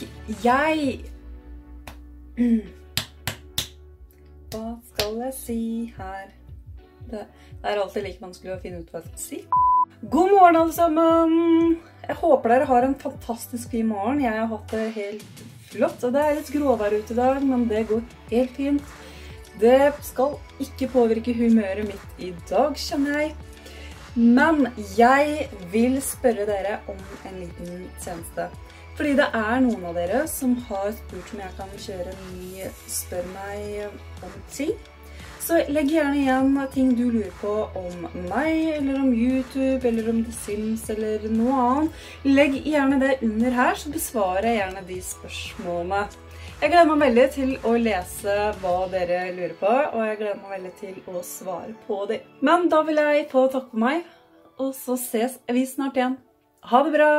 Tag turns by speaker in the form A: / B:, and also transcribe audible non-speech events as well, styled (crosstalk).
A: Hei! (clears throat) Hva skal jeg si her? Det er alltid like vanskelig å finne ut hva jeg skal si. God morgen, alle sammen! Jeg håper dere har en fantastisk fin morgen. Jeg har hatt det helt flott. og Det er litt gråvær ute i dag, men det går helt fint. Det skal ikke påvirke humøret mitt i dag, kjenner jeg. Men jeg vil spørre dere om en liten tjeneste. Fordi det er noen av dere som har spurt om jeg kan kjøre en ny Spør meg om ting. Så legg gjerne igjen ting du lurer på om meg, eller om YouTube, eller om The Sims, eller noe annet. Legg gjerne det under her, så besvarer jeg gjerne de spørsmålene. Jeg gleder meg veldig til å lese hva dere lurer på, og jeg gleder meg veldig til å svare på de. Men da vil jeg få takke for meg, og så ses vi snart igjen. Ha det bra!